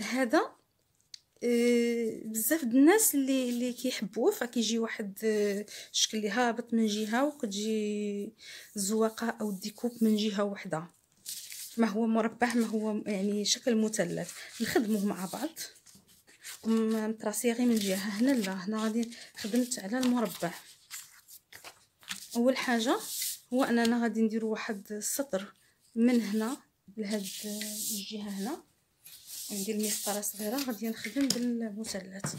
هذا آه، بزاف د الناس اللي اللي كيحبوه فكيجي واحد آه، الشكل اللي هابط من جهة وكتجي الزواقه أو الديكوب من جهة واحدة ما هو مربع ما هو يعني شكل مثلث. نخدموه مع بعض. متراسي غير من جهة. هنا لا هنا غادي خدمت على المربع. أول حاجة هو أننا غادي نديرو واحد السطر من هنا لهاد الجهة هنا. ندير مسطره صغيرة غادي نخدم بالمثلث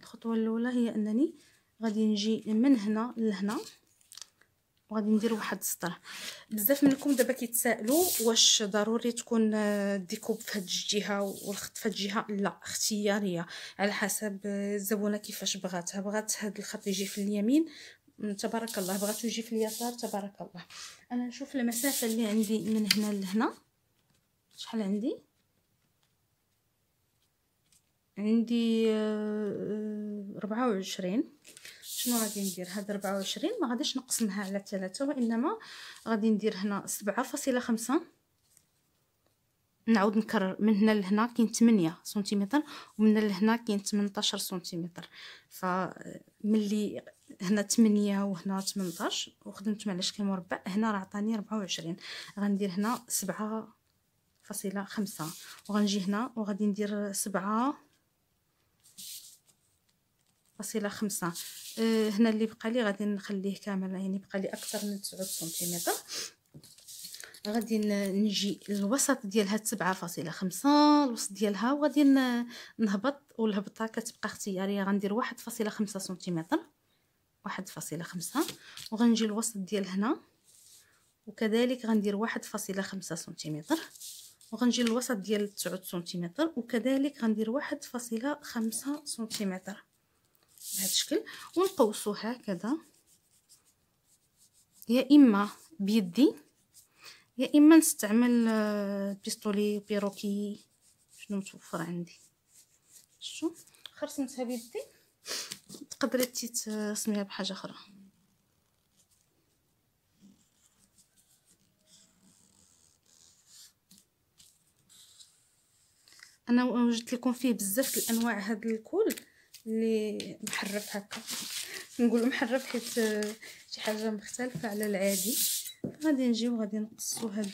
الخطوة الأولى هي أنني غادي نجي من هنا لهنا وغادي ندير واحد السطر. بزاف منكم دابا كيتسائلوا واش ضروري تكون الديكوب في هاد الجهة والخط في هاد الجهة. لا اختيارية. على حسب الزبونة كيفاش بغاتها. بغات هاد الخط يجي في اليمين تبارك الله. بغات يجي في اليسار تبارك الله. أنا نشوف المسافة اللي عندي من هنا لهنا. شحال عندي؟ عندي ربعة وعشرين. شنو غادي ندير؟ هاد ربعة وعشرين ما غاديش نقسمها على ثلاثة وإنما غادي ندير هنا سبعة فاصلة خمسة. نعاود نكرر من هنا لهنا كاين 8 سنتيمتر ومن لهنا كاين 18 سنتيمتر. فملي هنا 8 وهنا 18 وخدمت على شكل مربع هنا راه عطاني 24 غندير هنا 7 فاصلة خمسة وغنجي هنا وغادي ندير سبعة فاصلة خمسة. أه هنا اللي بقى لي غادي نخليه كامل يعني بقى لي أكثر من تسعود سنتيمتر. غادي نجي الوسط ديال هاد فاصلة خمسة الوسط ديالها وغادي نهبط والهبطة كتبقى اختيارية. غندير واحد فاصلة خمسة سنتيمتر. واحد فاصلة خمسة. وغنجي الوسط ديال هنا. وكذلك غندير واحد فاصلة خمسة سنتيمتر. وغنجي الوسط ديال تسعود سنتيمتر. وكذلك غندير واحد فاصلة خمسة سنتيمتر. بهذا الشكل ونقوسو هكذا. يا إما بيدي يا إما نستعمل آه، بيستولي بيروكي شنو متوفر عندي. شتو خرسمتها بيدي. تقدري تسميها بحاجة أخرى. أنا وجدت لكم فيه بزاف الأنواع هاد الكول. اللي محرف هكا. نقول محرف حيت شي حاجة مختلفة على العادي. غادي نجيو غادي نقصو هاد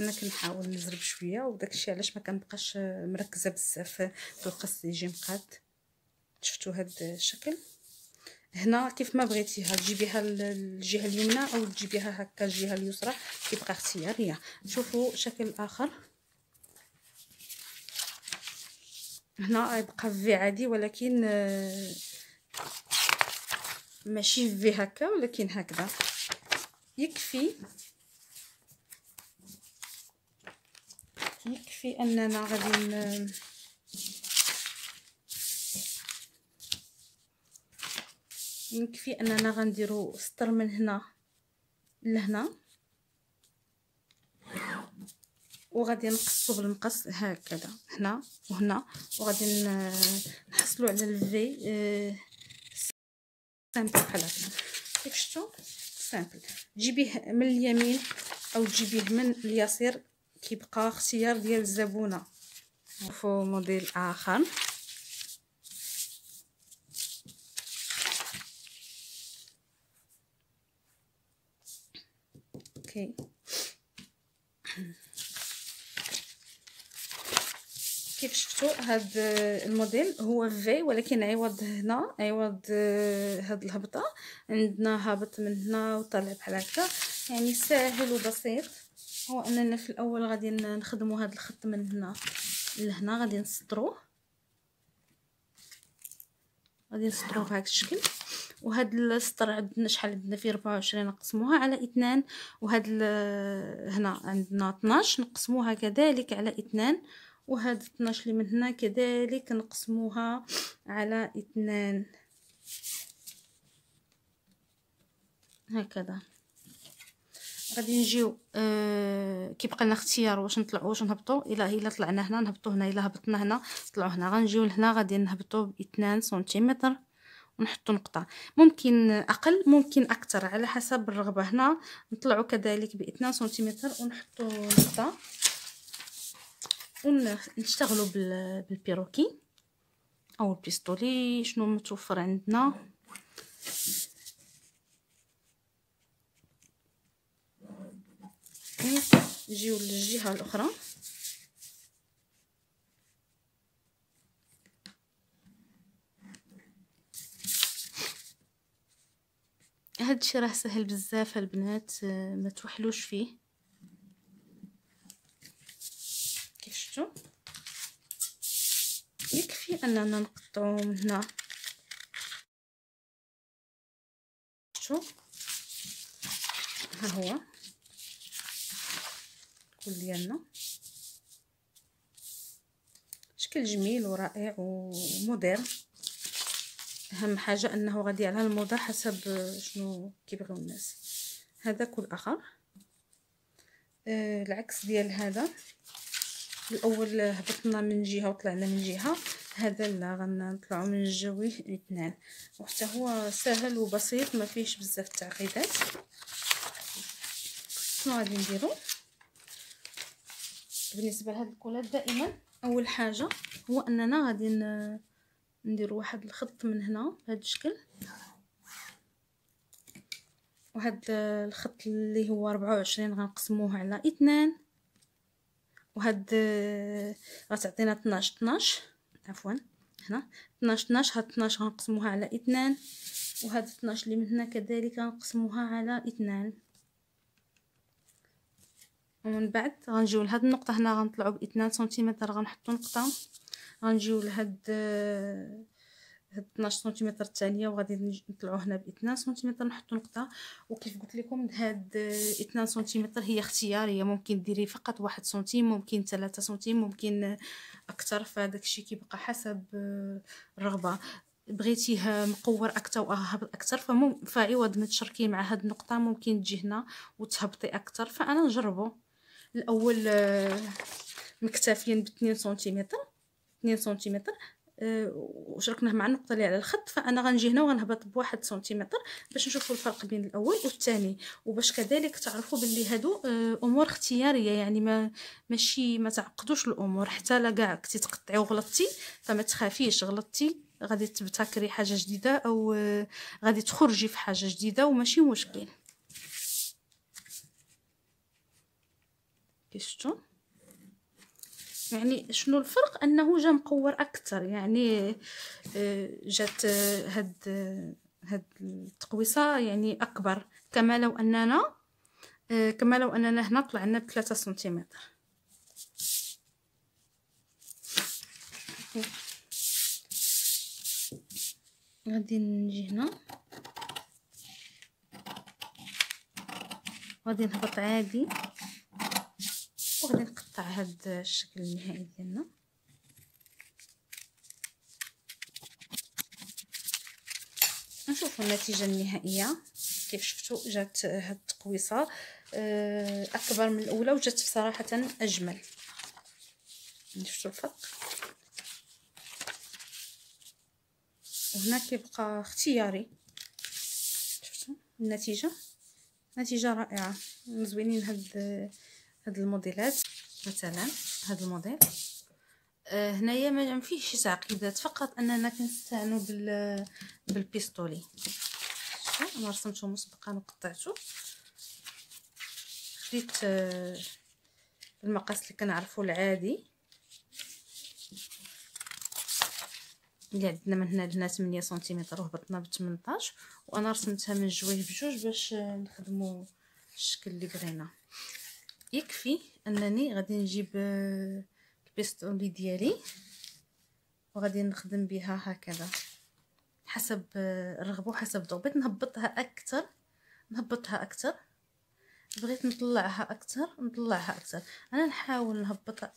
أنا كنحاول نزرب شوية وداكشي علاش ما كنبقاش مركزة بزاف في القص يجي مقاد. شفتوا هاد الشكل؟ هنا كيف ما بغيتيها تجيبيها الجهة اليمنى أو تجيبيها هكا الجهة اليسرى كيبقى اختياريه نشوفوا شكل آخر. هنا يبقى في عادي ولكن آه، ماشي في هكا ولكن هكذا. يكفي يكفي أننا غادي يكفي أننا غنديرو سطر من هنا لهنا. وغادي نقصو بالمقص هكذا هنا وهنا. وغادي نحصلو على الفي آه، simple بحال هكا كيف شفتوا simple تجيبيه من اليمين أو تجيبيه من اليسار كيبقى اختيار ديال الزبونة. نشوفوا موديل آخر. OK كيف شفتوا هاد الموديل؟ هو في ولكن عوض هنا عوض هاد الهبطة. عندنا هابط من هنا وطالع بحال هكا. يعني ساهل وبسيط. هو أننا في الأول غادي نخدموا هاد الخط من هنا لهنا. غادي نسطروه. غادي نسطروه بهذا الشكل. وهاد السطر عندنا شحال عندنا فيه 24 نقسموها على اثنان وهاد هنا عندنا 12 نقسموها كذلك على اثنان وهاد 12 اللي من هنا كذلك نقسموها على اثنان. هكذا. غادي نجيو آه كيبقى لنا اختيار واش نطلعوا واش نهبطوا الا إلا طلعنا هنا نهبطوا هنا إلا هبطنا هنا نطلعوا هنا. غنجيو لهنا غادي نهبطوا ب 2 سنتيمتر. ونحطو نقطة. ممكن أقل ممكن أكثر على حسب الرغبة. هنا نطلعو كذلك بإثنان سنتيمتر ونحطو نقطة ونشتغلو بالبيروكي أو البيستولي. شنو متوفر عندنا؟ نجيو للجهة الأخرى. هاد الشي راه سهل بزاف البنات ما توحلوش فيه. كيف شفتوا يكفي أننا نقطعو من هنا. شفتوا ها هو. كل ديالنا. شكل جميل ورائع وموديرن أهم حاجة أنه غادي على الموضه حسب شنو كيبغيو الناس. هذا كل آخر. آه العكس ديال هذا. الأول هبطنا من جهة وطلعنا من جهة. هذا لا غنطلعوا من الجوي الاثنان. وحتى هو سهل وبسيط ما فيهش بزاف التعقيدات. شنو غادي نديرو؟ بالنسبة لهاد الكولات دائما أول حاجة هو أننا غادي ندير واحد الخط من هنا بهذا الشكل. وهاد الخط اللي هو 24 غنقسموه على اثنان. وهاد غتعطينا 12 12 عفوا هنا. 12 12 هاد 12 غنقسموها على اثنان. وهاد 12 اللي من هنا كذلك غنقسموها على اثنان. ومن بعد غنجيو لهاد النقطة. هنا غنطلعو باثنان سنتيمتر غنحطو نقطة. غنجيو لهاد هاد 12 سنتيمتر الثانية وغادي نطلعو هنا ب 2 سنتيمتر نحطو نقطة. وكيف قلت لكم هاد 2 سنتيمتر هي اختياريه ممكن ديري فقط واحد سنتيم ممكن 3 سنتيم ممكن أكثر فداك الشيء كيبقى حسب الرغبة. بغيتيه مقور أكثر وهابط أكثر فمم فعوض ما تشركي مع هاد النقطة. ممكن تجي هنا وتهبطي أكثر فأنا نجربو. الأول مكتفيا ب 2 سنتيمتر 2 سنتيمتر أه وشركناه مع النقطة اللي على الخط فأنا غنجي هنا وغنهبط بواحد سنتيمتر باش نشوفوا الفرق بين الأول والثاني وباش كذلك تعرفوا باللي هادو أه أمور اختيارية يعني ما ماشي ما تعقدوش الأمور حتى لا كاع كنتي تقطعي وغلطتي فما تخافيش غلطتي غادي تبتكري حاجة جديدة أو غادي تخرجي في حاجة جديدة وماشي مشكل. كيشتو يعني شنو الفرق؟ أنه جا مقور أكثر. يعني آه، جات آه، هاد هاد التقويصة يعني أكبر. كما لو أننا آه، كما لو أننا هنا طلعنا بثلاثة سنتيمتر. غادي نجي هنا. غادي نهبط عادي. وغادي نقطع هذا الشكل النهائي ديالنا. نشوفوا النتيجة النهائية. كيف شفتوا جات هاد التقويصة. آه، أكبر من الأولى وجات صراحة أجمل. شفتوا الفرق؟ وهنا كيبقى اختياري. شفتوا النتيجة؟ نتيجة رائعة. زوينين هاد هاد الموديلات مثلا هاد الموديل. آه هنايا ما فيهش تعقيدات فقط أننا كنستعنوا بال بالبيستولي. أنا رسمته مسبقا وقطعته خديت آه المقاس اللي كنعرفو العادي. اللي عندنا من هنا لهنا 8 سنتيمتر وهبطنا ب 18 وأنا رسمتها من جوية بجوج باش نخدمو الشكل اللي بغينا. يكفي أنني غادي نجيب آه، البيستولي ديالي وغادي نخدم بها هكذا حسب آه، الرغبة وحسب الذوق بغيت نهبطها أكثر نهبطها أكثر. بغيت نطلعها أكثر نطلعها أكثر. أنا نحاول نهبطها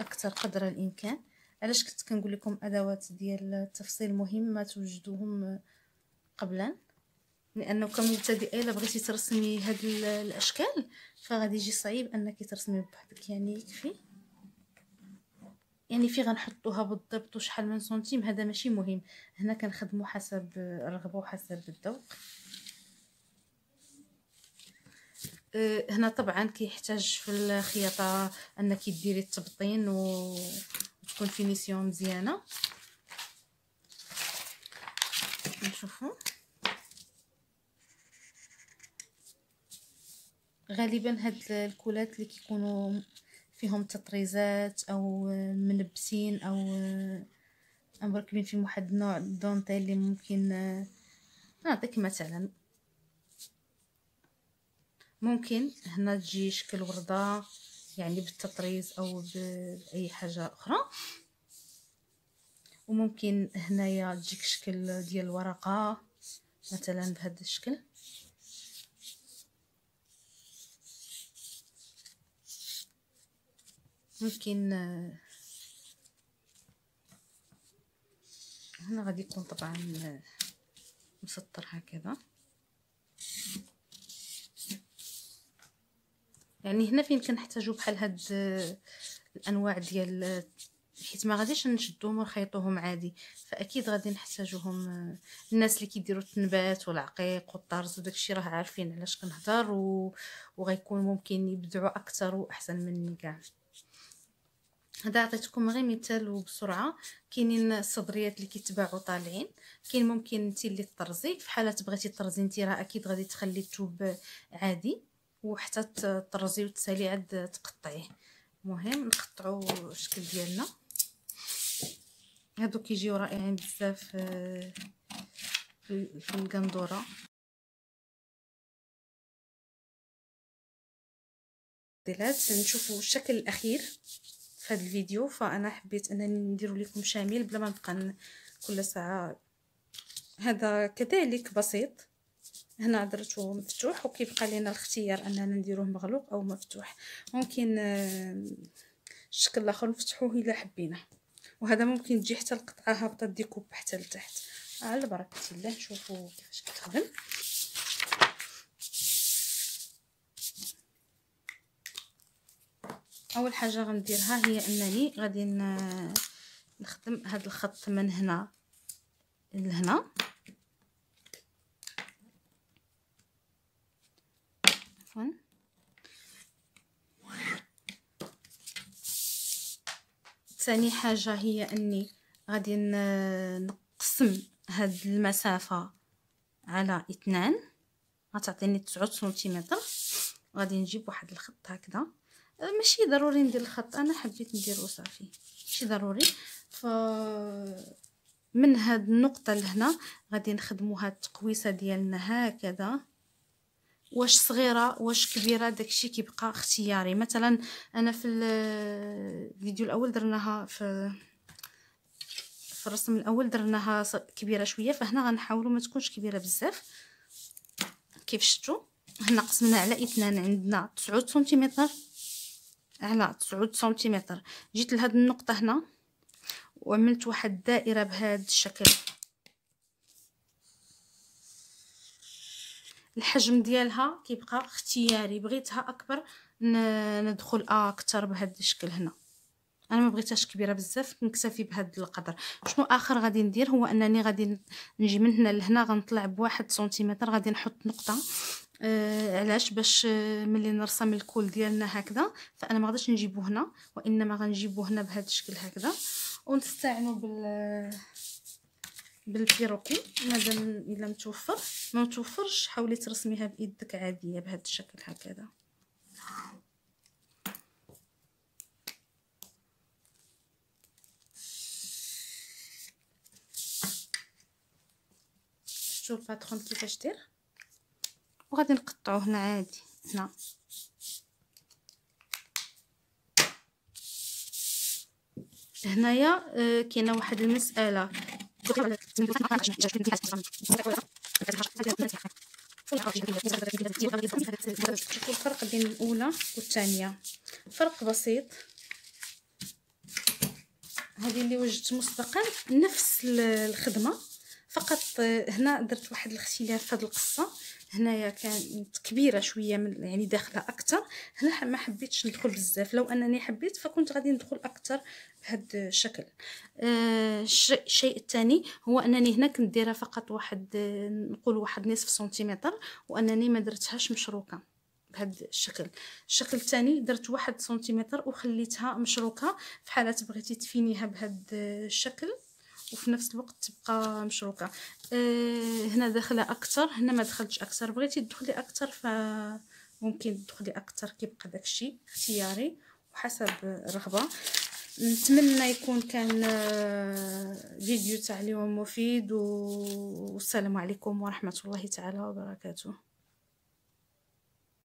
أكثر قدر الإمكان. علاش كنت كنقول لكم أدوات ديال التفصيل مهمة توجدوهم قبلا لأنه كمبتدئه إلا بغيتي ترسمي هاد الأشكال فغادي يجي صعيب أنك ترسمي بوحدك. يعني يكفي يعني في غنحطوها بالضبط وشحال من سنتيم هذا ماشي مهم. هنا كنخدموا حسب الرغبه وحسب الذوق. أه، هنا طبعا كيحتاج في الخياطة أنك ديري التبطين وتكون finition مزيانة. نشوفوا غالبا هاد الكولات اللي كيكونوا فيهم تطريزات أو ملبسين أو مركبين فيهم واحد النوع دونتيل اللي ممكن نعطيك مثلا. ممكن هنا تجي شكل وردة يعني بالتطريز أو بأي حاجة أخرى. وممكن هنايا تجيك شكل ديال الورقة مثلا بهذا الشكل. ممكن هنا غادي يكون طبعا مسطر هكذا. يعني هنا فين كنحتاجو بحال هاد الأنواع ديال حيت ما غاديش نشدوهم ونخيطوهم عادي فأكيد غادي نحتاجوهم الناس اللي كيديروا التنبات والعقيق والطرز وداكشي راه عارفين علاش كنهضر و... وغيكون ممكن يبدعوا أكثر واحسن مني كاع. هذا عطيتكم غير مثال وبسرعة. كاينين الصدريات اللي كيتباعوا طالعين. كاين ممكن انت اللي تطرزي. في حاله بغيتي تطرزي انت راه أكيد غادي تخلي الثوب عادي. وحتى تطرزي وتسالي عاد تقطعيه. المهم نقطعوا الشكل ديالنا. هادو كيجيو رائعين بزاف آه، في القندورة. نشوفوا الشكل الأخير. في هذا الفيديو فأنا حبيت أنني ندير لكم شامل بلا ما نبقى كل ساعة. هذا كذلك بسيط. هنا درته مفتوح وكيبقى لنا الاختيار أننا نديروه مغلوق أو مفتوح. ممكن آه، الشكل الآخر نفتحوه إلا حبينا. وهذا ممكن تجي حتى القطعة هابطة ديكوب حتى لتحت. على بركة الله نشوفوا كيفاش كتخدم. أول حاجة غنديرها هي أنني غادي نخدم هذا الخط من هنا لهنا عفوا. ثاني حاجة هي أني غادي نقسم هاد المسافة على اثنان. غتعطيني تسعود سنتيمتر. غادي نجيب واحد الخط هكذا. ماشي ضروري ندير الخط. أنا حبيت ندير صافي ماشي ضروري. ف من هاد النقطة لهنا غادي نخدمو هاد التقويسه ديالنا هكذا. واش صغيرة واش كبيرة داكشي كيبقى اختياري. مثلا أنا في الفيديو الأول درناها في في الرسم الأول درناها كبيرة شوية فهنا غنحاولوا ما تكونش كبيرة بزاف. كيف شفتوا هنا قسمنا على إثنان عندنا 9 سنتيمتر على 9 سنتيمتر. جيت لهاد النقطة هنا وعملت واحد الدائرة بهذا الشكل. الحجم ديالها كيبقى اختياري. بغيتها أكبر ندخل أكثر بهذا الشكل هنا. أنا ما بغيتهاش كبيرة بزاف نكتفي بهذا القدر. شنو آخر غادي ندير؟ هو أنني غادي نجي من هنا لهنا غنطلع بواحد سنتيمتر غادي نحط نقطة. آه علاش باش آه ملي نرسم الكول ديالنا هكذا فأنا ما غاديش نجيبو هنا وإنما غنجيبو هنا بهذا الشكل هكذا ونستعينوا بال بالبيروكي مادام إلا متوفر ما متوفرش حاولي ترسميها بإيدك عادية بهذا الشكل هكذا. شفتوا الباترون كيفاش دير وغادي نقطعو هنا عادي هنا. هنايا آه، كاينة واحد المسألة. الفرق بين الأولى والثانية. فرق بسيط. هذه اللي وجدت مسبقا نفس الخدمة. فقط هنا درت واحد الاختلاف في هذه القصة. هنايا كانت كبيرة شوية من يعني داخله أكثر هنا ما حبيتش ندخل بزاف. لو أنني حبيت فكنت غادي ندخل أكثر بهذا الشكل. آه الشيء الثاني هو أنني هنا كنت دايره فقط واحد نقول واحد نصف سنتيمتر وأنني ما درتهاش مشروكة بهذا الشكل. الشكل الثاني درت واحد سنتيمتر وخليتها مشروكة في حاله بغيتي تفينيها بهذا الشكل. وفي نفس الوقت تبقى مشروكه آه هنا داخلة أكثر هنا ما دخلتش أكثر. بغيتي تدخلي أكثر فممكن تدخلي أكثر كيبقى داكشي اختياري وحسب الرغبه نتمنى يكون كان آه، فيديو تاع اليوم مفيد والسلام عليكم ورحمة الله تعالى وبركاته.